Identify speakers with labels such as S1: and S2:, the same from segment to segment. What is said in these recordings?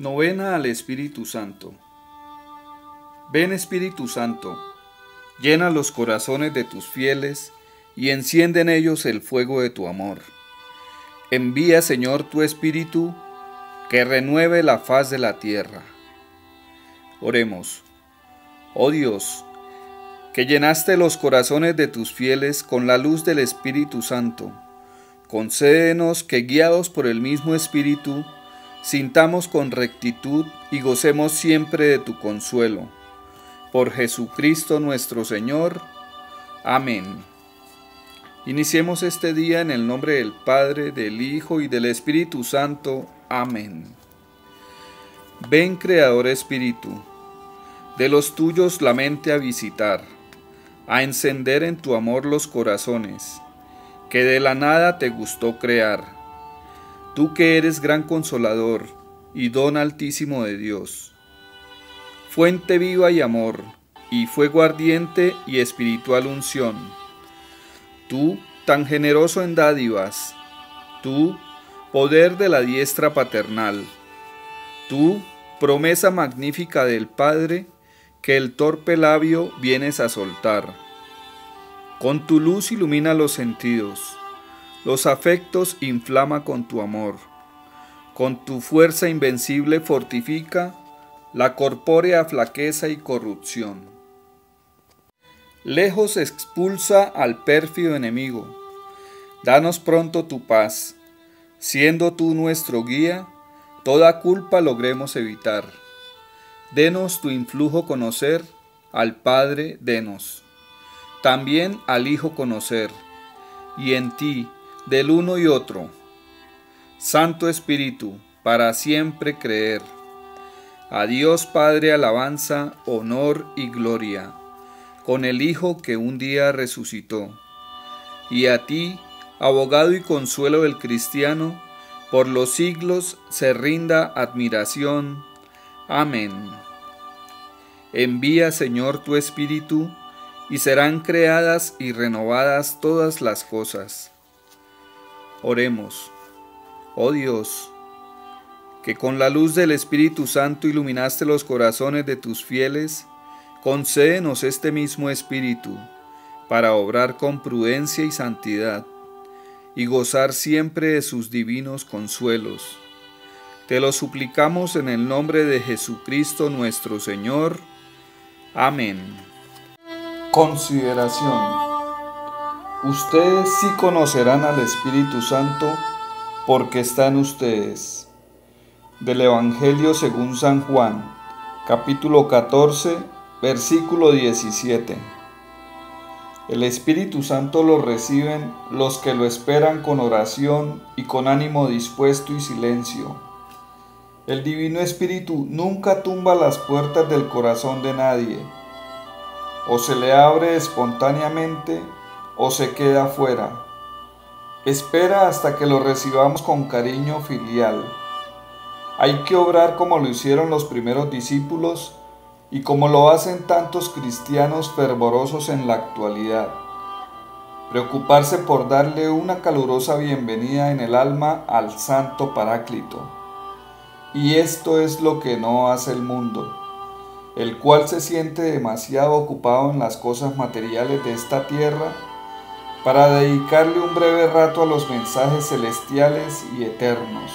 S1: Novena al Espíritu Santo. Ven Espíritu Santo, llena los corazones de tus fieles y enciende en ellos el fuego de tu amor. Envía Señor tu Espíritu, que renueve la faz de la tierra. Oremos. Oh Dios, que llenaste los corazones de tus fieles con la luz del Espíritu Santo, concédenos que guiados por el mismo Espíritu, sintamos con rectitud y gocemos siempre de tu consuelo. Por Jesucristo nuestro Señor. Amén. Iniciemos este día en el nombre del Padre, del Hijo y del Espíritu Santo. Amén. Ven Creador Espíritu, de los tuyos la mente a visitar, a encender en tu amor los corazones, que de la nada te gustó crear tú que eres gran consolador y don altísimo de Dios, fuente viva y amor, y fuego ardiente y espiritual unción, tú tan generoso en dádivas, tú poder de la diestra paternal, tú promesa magnífica del Padre, que el torpe labio vienes a soltar. Con tu luz ilumina los sentidos, los afectos inflama con tu amor. Con tu fuerza invencible fortifica la corpórea flaqueza y corrupción. Lejos expulsa al pérfido enemigo. Danos pronto tu paz. Siendo tú nuestro guía, toda culpa logremos evitar. Denos tu influjo conocer, al Padre denos. También al Hijo conocer, y en ti, del uno y otro. Santo Espíritu, para siempre creer. A Dios Padre alabanza, honor y gloria, con el Hijo que un día resucitó. Y a ti, abogado y consuelo del cristiano, por los siglos se rinda admiración. Amén. Envía, Señor, tu Espíritu, y serán creadas y renovadas todas las cosas Oremos. Oh Dios, que con la luz del Espíritu Santo iluminaste los corazones de tus fieles, concédenos este mismo Espíritu para obrar con prudencia y santidad y gozar siempre de sus divinos consuelos. Te lo suplicamos en el nombre de Jesucristo nuestro Señor. Amén. Consideración Ustedes sí conocerán al Espíritu Santo porque está en ustedes. Del Evangelio según San Juan, capítulo 14, versículo 17. El Espíritu Santo lo reciben los que lo esperan con oración y con ánimo dispuesto y silencio. El Divino Espíritu nunca tumba las puertas del corazón de nadie, o se le abre espontáneamente o se queda fuera. Espera hasta que lo recibamos con cariño filial. Hay que obrar como lo hicieron los primeros discípulos y como lo hacen tantos cristianos fervorosos en la actualidad. Preocuparse por darle una calurosa bienvenida en el alma al Santo Paráclito. Y esto es lo que no hace el mundo, el cual se siente demasiado ocupado en las cosas materiales de esta tierra para dedicarle un breve rato a los mensajes celestiales y eternos.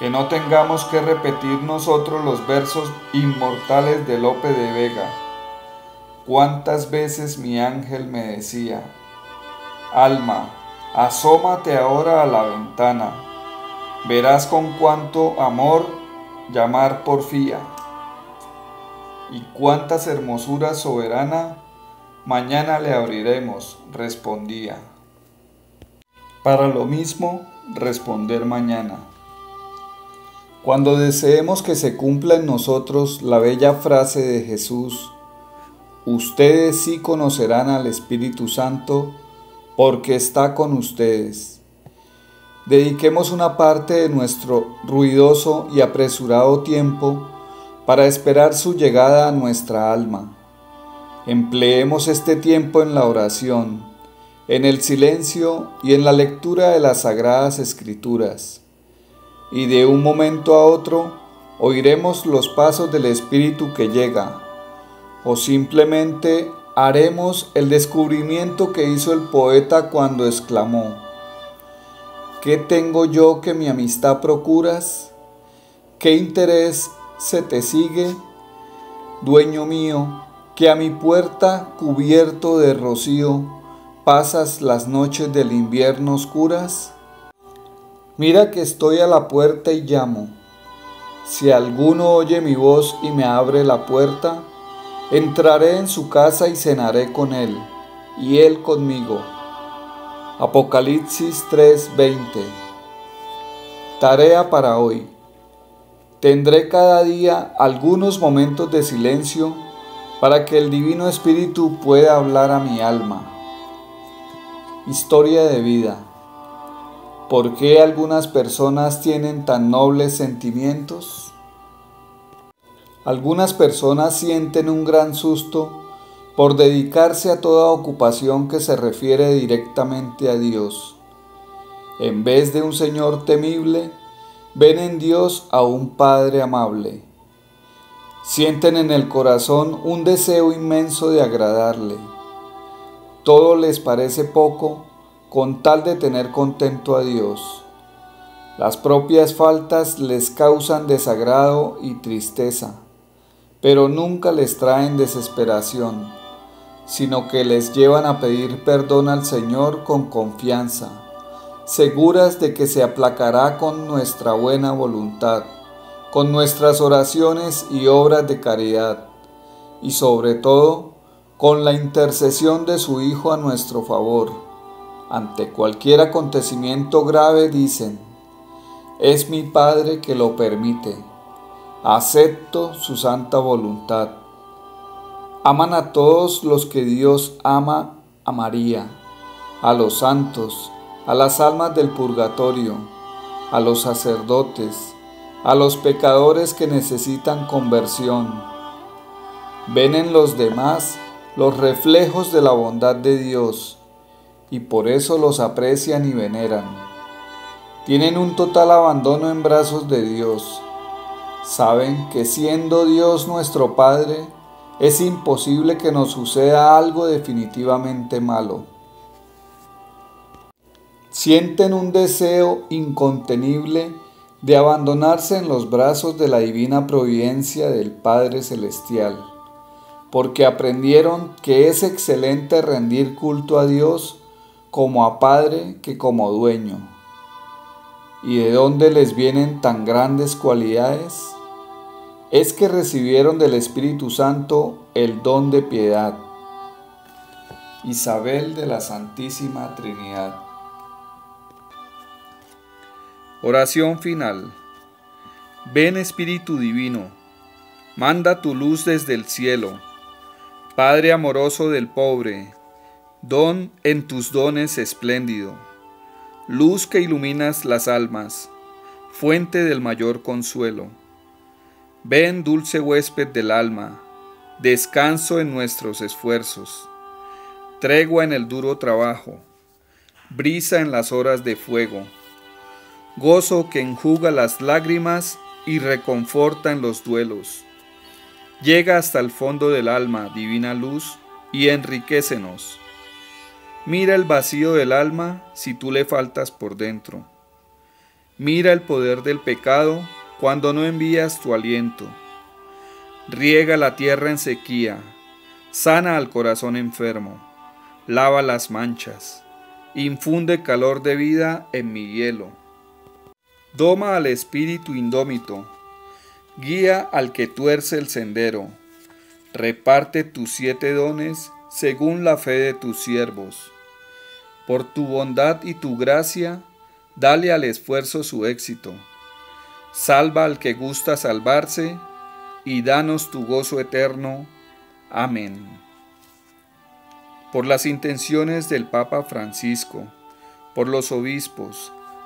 S1: Que no tengamos que repetir nosotros los versos inmortales de Lope de Vega. Cuántas veces mi ángel me decía, Alma, asómate ahora a la ventana, verás con cuánto amor llamar porfía y cuántas hermosuras soberana Mañana le abriremos, respondía. Para lo mismo, responder mañana. Cuando deseemos que se cumpla en nosotros la bella frase de Jesús, ustedes sí conocerán al Espíritu Santo porque está con ustedes. Dediquemos una parte de nuestro ruidoso y apresurado tiempo para esperar su llegada a nuestra alma Empleemos este tiempo en la oración, en el silencio y en la lectura de las sagradas escrituras. y de un momento a otro oiremos los pasos del Espíritu que llega, o simplemente haremos el descubrimiento que hizo el poeta cuando exclamó, ¿qué tengo yo que mi amistad procuras? ¿Qué interés se te sigue? Dueño mío, que a mi puerta cubierto de rocío pasas las noches del invierno oscuras? Mira que estoy a la puerta y llamo. Si alguno oye mi voz y me abre la puerta, entraré en su casa y cenaré con él, y él conmigo. Apocalipsis 3:20 Tarea para hoy. Tendré cada día algunos momentos de silencio para que el Divino Espíritu pueda hablar a mi alma. Historia de vida. ¿Por qué algunas personas tienen tan nobles sentimientos? Algunas personas sienten un gran susto por dedicarse a toda ocupación que se refiere directamente a Dios. En vez de un Señor temible, ven en Dios a un Padre amable. Sienten en el corazón un deseo inmenso de agradarle. Todo les parece poco con tal de tener contento a Dios. Las propias faltas les causan desagrado y tristeza, pero nunca les traen desesperación, sino que les llevan a pedir perdón al Señor con confianza seguras de que se aplacará con nuestra buena voluntad, con nuestras oraciones y obras de caridad, y sobre todo con la intercesión de su Hijo a nuestro favor. Ante cualquier acontecimiento grave dicen, es mi Padre que lo permite, acepto su santa voluntad. Aman a todos los que Dios ama a María, a los santos, a las almas del purgatorio, a los sacerdotes, a los pecadores que necesitan conversión. Ven en los demás los reflejos de la bondad de Dios y por eso los aprecian y veneran. Tienen un total abandono en brazos de Dios. Saben que siendo Dios nuestro Padre, es imposible que nos suceda algo definitivamente malo sienten un deseo incontenible de abandonarse en los brazos de la divina providencia del Padre Celestial, porque aprendieron que es excelente rendir culto a Dios como a Padre que como dueño. ¿Y de dónde les vienen tan grandes cualidades? Es que recibieron del Espíritu Santo el don de piedad. Isabel de la Santísima Trinidad. Oración final. Ven Espíritu Divino, manda tu luz desde el cielo. Padre amoroso del pobre, don en tus dones espléndido. Luz que iluminas las almas, fuente del mayor consuelo. Ven dulce huésped del alma, descanso en nuestros esfuerzos, tregua en el duro trabajo, brisa en las horas de fuego gozo que enjuga las lágrimas y reconforta en los duelos. Llega hasta el fondo del alma, divina luz, y enriquecenos. Mira el vacío del alma si tú le faltas por dentro. Mira el poder del pecado cuando no envías tu aliento. Riega la tierra en sequía, sana al corazón enfermo, lava las manchas, infunde calor de vida en mi hielo Doma al espíritu indómito, guía al que tuerce el sendero, reparte tus siete dones según la fe de tus siervos. Por tu bondad y tu gracia, dale al esfuerzo su éxito. Salva al que gusta salvarse, y danos tu gozo eterno. Amén. Por las intenciones del Papa Francisco, por los obispos,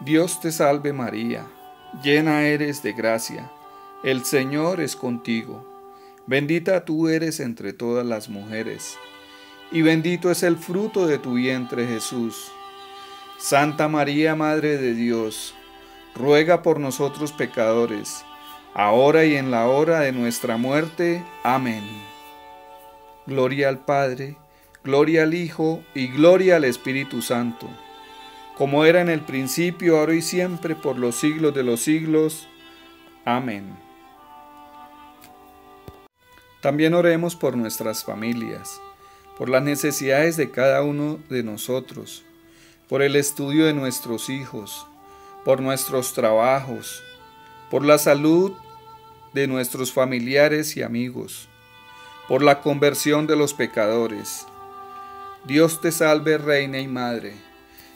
S1: Dios te salve María, llena eres de gracia, el Señor es contigo. Bendita tú eres entre todas las mujeres, y bendito es el fruto de tu vientre Jesús. Santa María, Madre de Dios, ruega por nosotros pecadores, ahora y en la hora de nuestra muerte. Amén. Gloria al Padre, gloria al Hijo y gloria al Espíritu Santo, como era en el principio, ahora y siempre, por los siglos de los siglos. Amén. También oremos por nuestras familias, por las necesidades de cada uno de nosotros, por el estudio de nuestros hijos, por nuestros trabajos, por la salud de nuestros familiares y amigos, por la conversión de los pecadores. Dios te salve, Reina y Madre,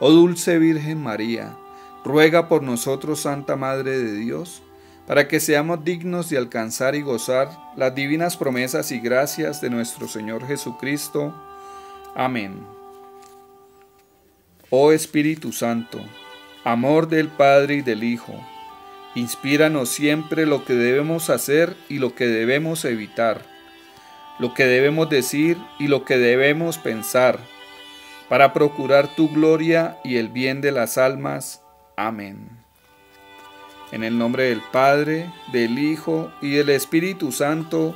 S1: oh dulce Virgen María, ruega por nosotros, Santa Madre de Dios, para que seamos dignos de alcanzar y gozar las divinas promesas y gracias de nuestro Señor Jesucristo. Amén. Oh Espíritu Santo, Amor del Padre y del Hijo, inspíranos siempre lo que debemos hacer y lo que debemos evitar, lo que debemos decir y lo que debemos pensar, para procurar tu gloria y el bien de las almas. Amén. En el nombre del Padre, del Hijo y del Espíritu Santo.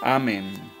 S1: Amén.